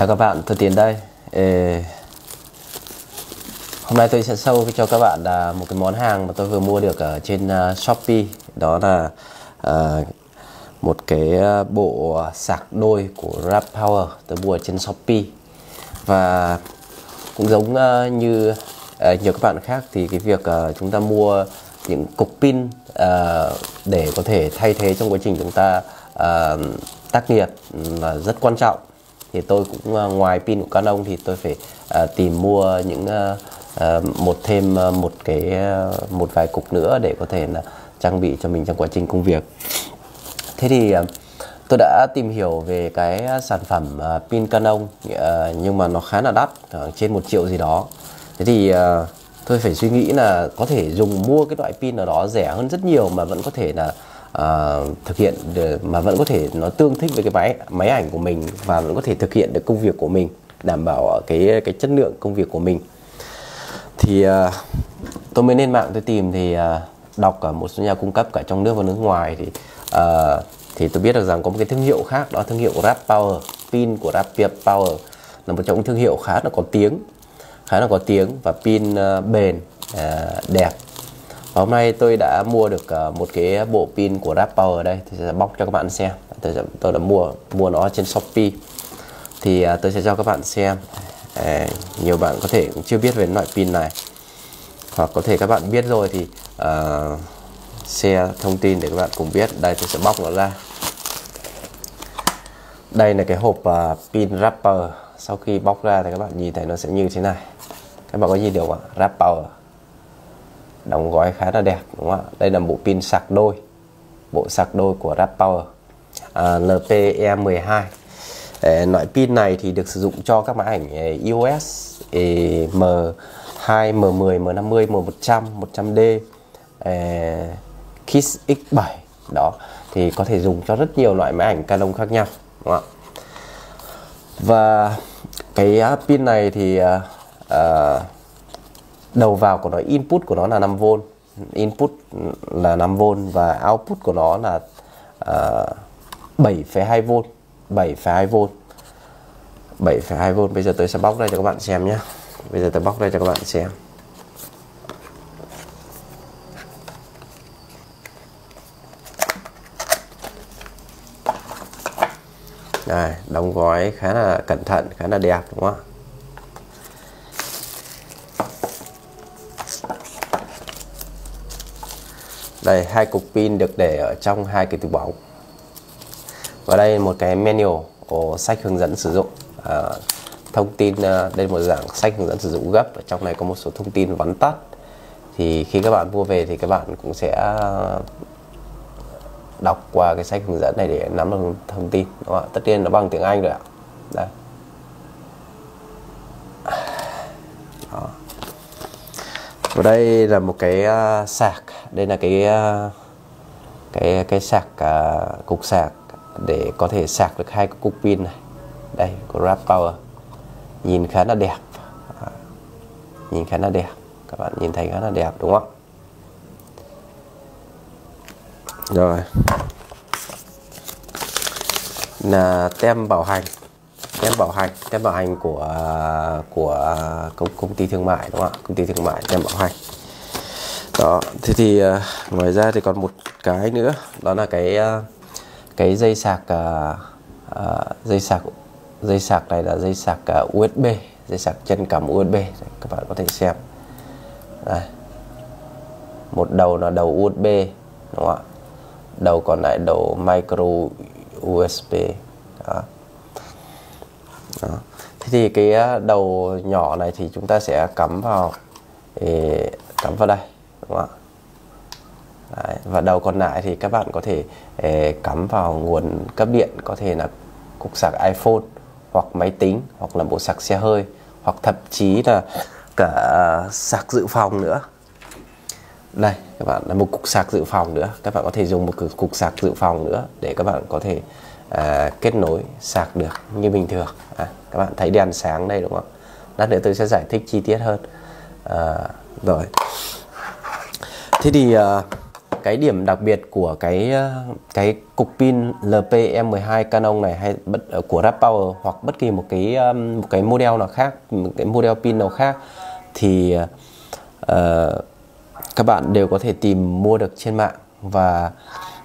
Chào các bạn, tôi Tiến đây. Ê... Hôm nay tôi sẽ sâu cho các bạn là một cái món hàng mà tôi vừa mua được ở trên uh, Shopee. Đó là uh, một cái à, bộ sạc đôi của Rap Power tôi mua ở trên Shopee. Và cũng giống uh, như uh, nhiều các bạn khác thì cái việc uh, chúng ta mua những cục pin uh, để có thể thay thế trong quá trình chúng ta uh, tác nghiệp là rất quan trọng thì tôi cũng ờ, ngoài pin của Canon thì tôi phải uh, tìm mua những uh, một thêm một cái một vài cục nữa để có thể là trang bị cho mình trong quá trình công việc. Thế thì uh, tôi đã tìm hiểu về cái sản phẩm uh, pin Canon uh, nhưng mà nó khá là đắt khoảng trên một triệu gì đó. Thế thì uh, tôi phải suy nghĩ là có thể dùng mua cái loại pin nào đó rẻ hơn rất nhiều mà vẫn có thể là uh, thực hiện được, mà vẫn có thể nó tương thích với cái máy máy ảnh của mình và vẫn có thể thực hiện được công việc của mình đảm bảo cái cái chất lượng công việc của mình. Thì uh, tôi mới lên mạng tôi tìm thì uh, đọc cả một số nhà cung cấp cả trong nước và nước ngoài thì uh, thì tôi biết được rằng có một cái thương hiệu khác đó thương hiệu Rap Power pin của Rap Power là một trong những thương hiệu khá là có tiếng khá là có tiếng và pin uh, bền uh, đẹp và hôm nay tôi đã mua được ờ, một cái bộ pin của Rap Power ở đây. Thì sẽ bóc cho các bạn xem. Tôi, sẽ, tôi đã mua mua nó trên Shopee. Thì ờ, tôi sẽ cho các bạn xem. À, nhiều bạn có thể cũng chưa biết về loại pin này. Hoặc có thể các bạn biết rồi thì uh, share thông tin để các bạn cùng biết. Đây tôi sẽ bóc nó ra. Đây là cái hộp uh, pin Rapper sau khi bóc ra thì các bạn nhìn thấy nó sẽ như thế này. Các bạn có nhìn được không ạ? Rapper đóng gói khá là đẹp đúng không ạ? Đây là bộ pin sạc đôi bộ sạc đôi của Rappower à, LPE12 à, loại pin này thì được sử dụng cho các máy ảnh iOS M2, M10, M50, M100, 100D à, Kiss X7 đó thì có thể dùng cho rất nhiều loại máy ảnh Canon khác nhau đúng không ạ? Và cái à, pin này thì uh, đầu vào của nó input của nó là 5V input là 5V và output của nó là uh, 7,2V 7,2V 7,2V bây giờ tôi sẽ bóc ra cho các bạn xem nhé. Bây giờ tôi bóc ra cho các bạn xem. Đây, đóng gói khá là cẩn thận, khá là đẹp đúng không ạ? Đây hai cục pin được để ở trong hai cái túi bóng. Và đây một cái manual của sách hướng dẫn sử dụng. À, thông tin à, đây là một dạng sách hướng dẫn sử dụng gấp. Ở trong này có một số thông tin vắn tắt. Thì khi các bạn mua về thì các bạn cũng sẽ à, đọc qua cái sách hướng dẫn này để nắm được thông tin. Đúng không? tất nhiên nó bằng tiếng Anh rồi ạ. Đây. Và đây là một cái uh, sạc. Đây là cái uh, cái cái sạc uh, cục sạc để có thể sạc được hai cái cục pin này. Đây của Rap Power. Nhìn khá là đẹp. À, nhìn khá là đẹp. Các bạn nhìn thấy khá là đẹp đúng không? Rồi. Là tem bảo hành tem bảo hành tem bảo hành của của à, công công ty thương mại đúng không ạ? Công ty thương mại tem bảo hành. Đó thế thì uh, ngoài ra thì còn một cái nữa đó là cái uh, cái dây sạc uh, uh, dây sạc dây sạc này là dây sạc uh, USB dây sạc chân cắm USB Đây, các bạn có thể xem. Đây. một đầu là đầu USB đúng không ạ? Đầu còn lại đầu micro USB đó đó. Thế thì cái ờ, đầu nhỏ này thì chúng ta sẽ cắm vào để cắm vào đây, đúng không ạ Đấy. và đầu còn lại thì các bạn có thể cắm vào nguồn cấp điện, có thể là cục sạc iPhone hoặc máy tính hoặc là bộ sạc xe hơi hoặc thậm chí là cả sạc dự phòng nữa đây, các bạn, là một cục sạc dự phòng nữa các bạn có thể dùng một cục sạc dự phòng nữa để các bạn có thể à, kết nối sạc được như bình thường. À, các bạn thấy đèn sáng đây đúng không? Lát nữa tôi sẽ giải thích chi tiết hơn. À, rồi. Thế thì à, cái điểm đặc biệt của cái cái cục pin LPM12 Canon này hay bất, của Rap Power hoặc bất kỳ một cái một cái model nào khác, một cái model pin nào khác thì uh, các bạn đều có thể tìm mua được trên mạng. Và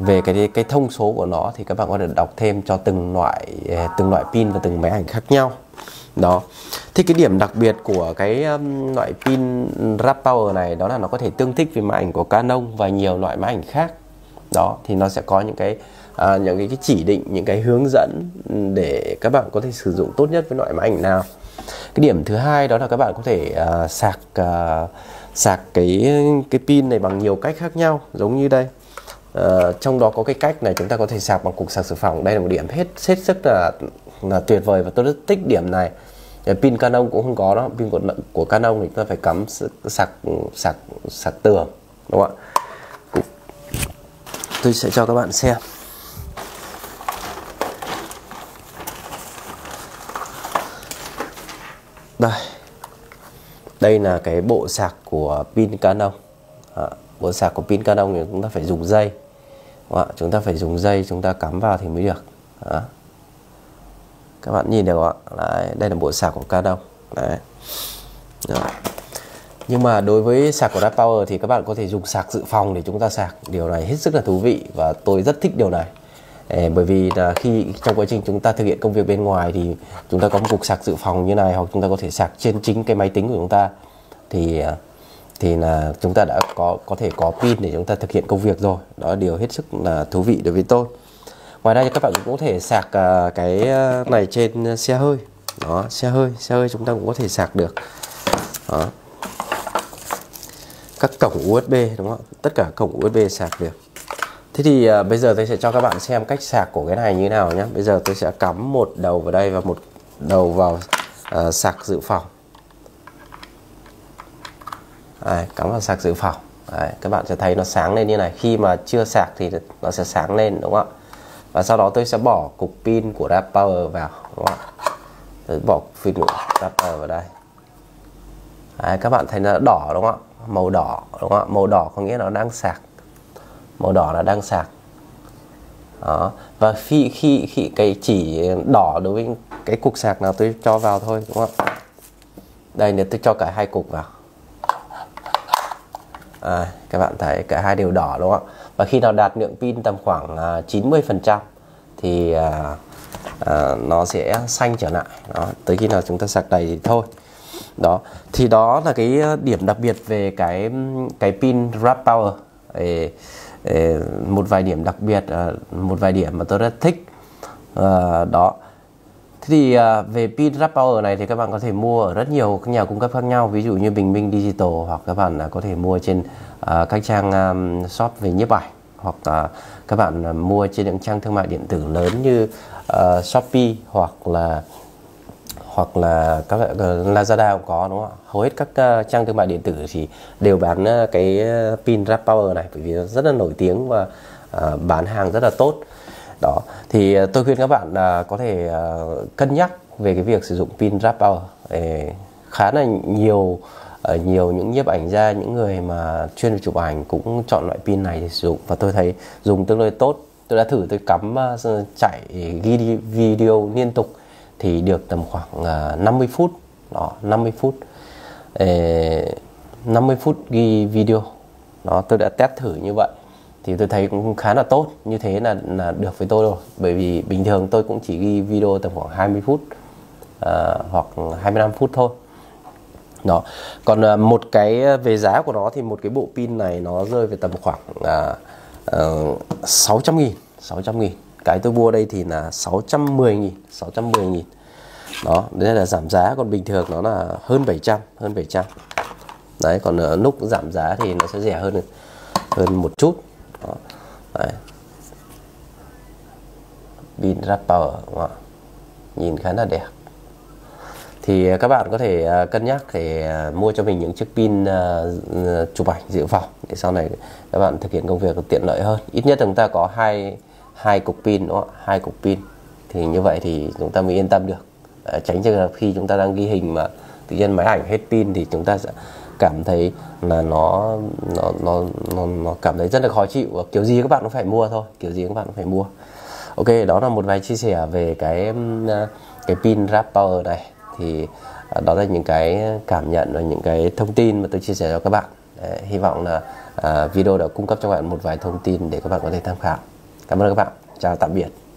về cái cái thông số của nó thì các bạn có thể đọc thêm cho từng loại ờ, từng loại pin và từng máy ảnh khác nhau. Đó. Thì cái điểm đặc biệt của cái um, loại pin Rap Power này đó là nó có thể tương thích với máy ảnh của Canon và nhiều loại máy ảnh khác. Đó thì nó sẽ có những cái à, những cái, cái chỉ định những cái hướng dẫn để các bạn có thể sử dụng tốt nhất với loại máy ảnh nào. Cái điểm thứ hai đó là các bạn có thể uh, sạc uh, sạc cái cái pin này bằng nhiều cách khác nhau giống như đây. Ờ, trong đó có cái cách này chúng ta có thể sạc bằng cục sạc dự phòng. Đây là một điểm hết hết sức là là tuyệt vời và tôi rất thích điểm này. Ờ, pin Canon cũng không có đó pin của của Canon thì ta phải cắm sạc sạc sạc tường đúng không ạ? Tôi sẽ cho các bạn xem. Đây. Đây là cái bộ sạc của pin Canon. À, bộ sạc của pin Canon thì chúng ta phải dùng dây vâng ạ? chúng ta phải dùng dây chúng ta cắm vào thì mới được đó. các bạn nhìn được ạ Đấy, đây là bộ sạc của Canon Đấy. Đó. nhưng mà đối với sạc của Rap Power thì các bạn có thể dùng sạc dự phòng để chúng ta sạc điều này hết sức là thú vị và tôi rất thích điều này bởi vì là khi trong quá trình chúng ta thực hiện công việc bên ngoài thì chúng ta có một cục sạc dự phòng như này hoặc chúng ta có thể sạc trên chính cái máy tính của chúng ta thì à, thì là chúng ta đã có có thể có pin để chúng ta thực hiện công việc rồi. Đó là điều hết sức là thú vị đối với tôi. Ngoài ra thì các bạn cũng có thể sạc à, cái à, này trên xe hơi. Đó xe hơi xe hơi chúng ta cũng có thể sạc được. Đó. Các cổng USB đúng không tất cả cổng USB sạc được. Thế thì uh, bây giờ tôi sẽ cho các bạn xem cách sạc của cái này như thế nào nhé. Bây giờ tôi sẽ cắm một đầu vào đây và một đầu vào uh, sạc dự phòng. Đấy, cắm vào sạc dự phòng. Đấy, các bạn sẽ thấy nó sáng lên như này. Khi mà chưa sạc thì nó sẽ sáng lên đúng không ạ? Và sau đó tôi sẽ bỏ cục pin của Rap Power vào đúng không ạ? Tôi bỏ pin của Rap Power vào đây. Đấy, các bạn thấy nó đỏ đúng không ạ? Màu đỏ đúng không ạ? Màu đỏ có nghĩa là nó đang sạc. Màu đỏ là đang sạc. Đó. Và khi khi khi cái chỉ đỏ đối với cái cục sạc nào tôi cho vào thôi đúng không ạ? Đây nếu tôi cho cả hai cục vào à, các bạn thấy cả hai đều đỏ đúng không ạ? Và khi nào đạt lượng pin tầm khoảng à, 90 phần trăm thì à, à, nó sẽ xanh trở lại. Đó. tới khi nào chúng ta sạc đầy thì thôi. Đó thì đó là cái ờ, điểm đặc biệt về cái cái pin Rap Power. Ê, một vài điểm đặc biệt ờ, một vài điểm mà tôi rất thích. À, đó thế thì à, về pin Rap Power này thì các bạn có thể mua ở rất nhiều các nhà cung cấp khác nhau ví dụ như Bình Minh Digital hoặc các bạn à, có thể mua trên à, các trang um, shop về nhiếp ảnh hoặc các bạn mua trên những trang thương mại điện tử lớn như ờ, Shopee hoặc là hoặc là các ờ, Lazada cũng có đúng không ạ? Hầu hết các uh, trang thương mại điện tử thì đều bán uh, cái pin Rap Power này bởi vì nó rất là nổi tiếng và uh, bán hàng rất là tốt đó. Thì ờ, tôi khuyên các bạn là có thể ờ, cân nhắc về cái việc sử dụng pin wrap Power. Khá là nhiều ở nhiều những nhiếp ảnh gia những người mà chuyên chụp ảnh cũng chọn loại pin này để sử dụng. Và tôi thấy dùng tương đối tốt. Tôi đã thử tôi cắm uh, chạy ghi video liên tục thì được tầm khoảng uh, 50 phút. Đó 50 phút. 50 phút ghi video. Đó tôi đã test thử như vậy thì tôi thấy cũng khá là tốt. Như thế là, là được với tôi rồi. Bởi vì bình thường tôi cũng chỉ ghi video tầm khoảng 20 phút uh, hoặc 25 phút thôi. Đó. Còn uh, một cái à, về giá của nó thì một cái bộ pin này nó rơi về tầm khoảng uh, uh, 600 nghìn 600 nghìn. Cái tôi mua đây thì là 610 nghìn 610 nghìn. Đó đấy là giảm giá. Còn bình thường nó là hơn 700 hơn 700 đấy còn ở lúc giảm giá thì nó sẽ rẻ hơn hơn một chút. Đấy. pin Power đúng không? nhìn khá là đẹp thì à, các bạn có thể à, cân nhắc để à, mua cho mình những chiếc pin ừ, chụp ảnh dự phòng để sau này các bạn thực hiện công việc tiện lợi hơn ít nhất chúng ta có hai hai cục pin, đúng không? hai cục pin thì như vậy thì chúng ta mới yên tâm được tránh trường hợp khi chúng ta đang ghi hình mà tự nhiên máy ảnh hết pin thì chúng ta sẽ cảm thấy là nó nó nó nó, nó cảm thấy rất là khó chịu. Và kiểu gì các bạn cũng phải mua thôi kiểu gì các bạn cũng phải mua. Ok đó là một vài chia sẻ về cái à, cái pin Rap Power này. Thì à, đó là những cái cảm nhận và những cái thông tin mà tôi chia sẻ cho các bạn. Đấy, hy vọng là uh, video đã cung cấp cho các bạn một vài thông tin để các bạn có thể tham khảo. Cảm ơn các bạn. Chào tạm biệt.